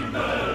Happy.